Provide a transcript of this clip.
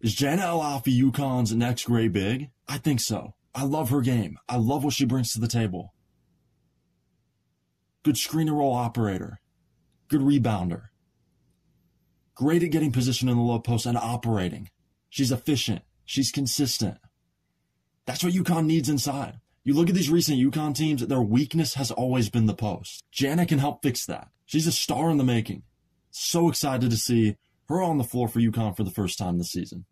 Is Jana El Alfy UConn's next great big? I think so. I love her game. I love what she brings to the table. Good screen and roll operator. Good rebounder. Great at getting position in the low post and operating. She's efficient. She's consistent. That's what UConn needs inside. You look at these recent UConn teams, their weakness has always been the post. Jana can help fix that. She's a star in the making. So excited to see her on the floor for UConn for the first time this season.